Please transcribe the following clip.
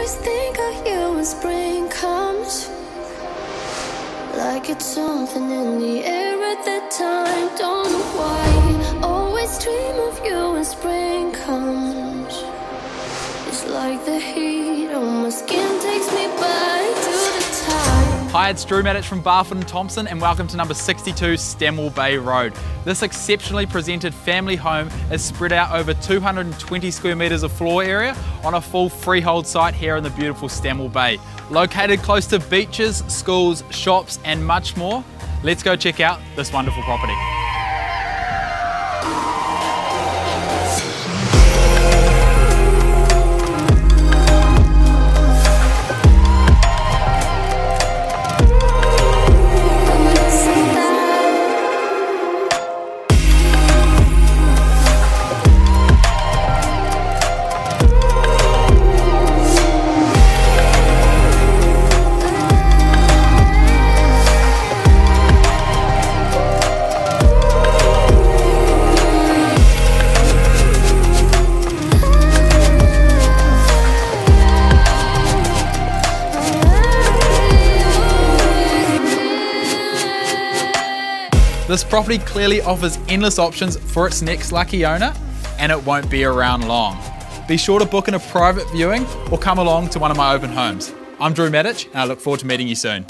always think of you when spring comes. Like it's something in the air at that time. Don't know why. Always dream of you when spring comes. It's like the heat Hi, it's Drue Matich from Barfoot and Thompson, and welcome to number 62 Stanmore Bay Road. This exceptionally presented family home is spread out over 220 square metres of floor area on a full freehold site here in the beautiful Stanmore Bay. Located close to beaches, schools, shops, and much more, let's go check out this wonderful property. This property clearly offers endless options for its next lucky owner, and it won't be around long. Be sure to book in a private viewing or come along to one of my open homes. I'm Drue Matich, and I look forward to meeting you soon.